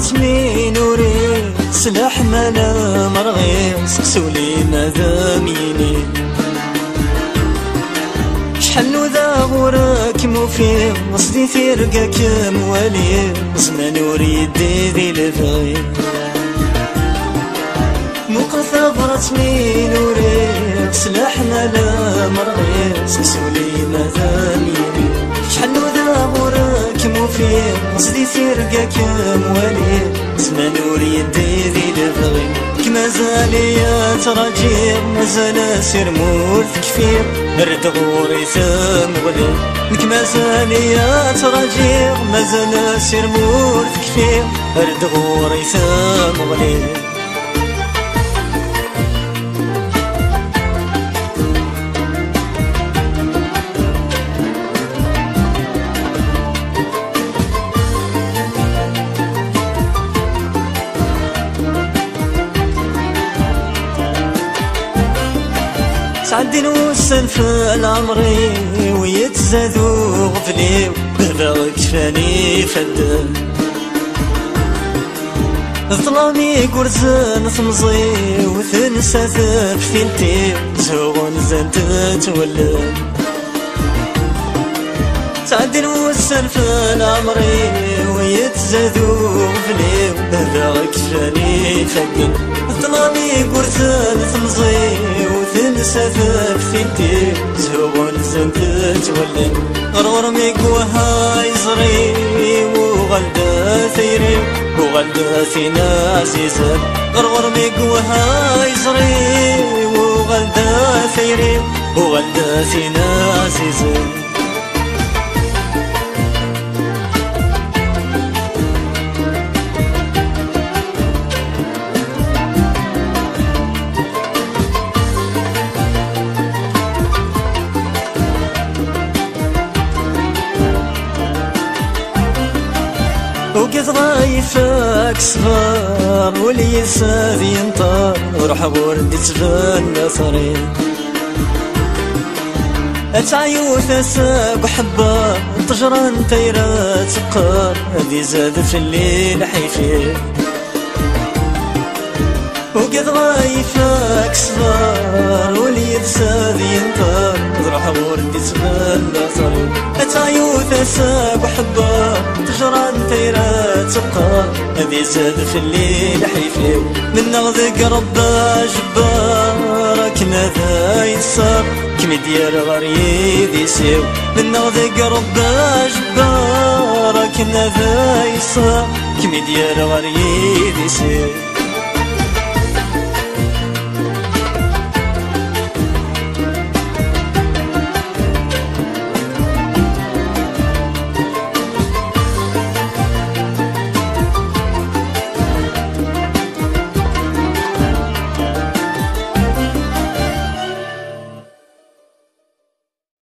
من وريد سلاح مالا مرغي سقسولي ماذا ميني شحال ذا غورك موفي قصدي في رقاك موالي زمان وريد ذي الفغي مقثى فرت من وريد سلاح مالا مرغي سقسولي ماذا ميني شحال ذا غورك موفي قصدي في رقاك موالي زمان وريد ذي الفغي كما زالي يا تراجي. مازال سير موت كفير رد غوري ثم غدي لك مازال يا تراجي. مازال سير موت كفير رد غوري ثم تعدي نوصل في العمري ويتزادو غفلي بابا كفاني فدان. ظلامي قرزان ثمزي وثنسى ثف ثنتي زوغن زنت تولد تعدي نوصل في العمري ويتزادو غفلي بابا كفاني فدان. ظلامي قرزان ثمزي سفر فيتي زهون زنت تولي غرور وها يزري وغلدا ثيري وغلدا ثينا عزيزة غرور وها يزري وغلدا ثيري وغلدا ثينا عزيزة وقت غايفك صغار واللي يساد ينطر. روح ورد تبان صريح اتعيوث أساق وحبا طجران تيرات سقار هذي زاد الليل حيفي وقد غايفك صغار واللي يساد ينطر روح ورد تبان صريح اتعيوث اساق وحبا طجران تيرات تبقى أبي زاد في الليل حيفي من نغذق ربا جبارك ماذا يتصار كم ديال غريب يسيو من نغذق ربا جبارك ماذا يصار كم ديال غريب يسيو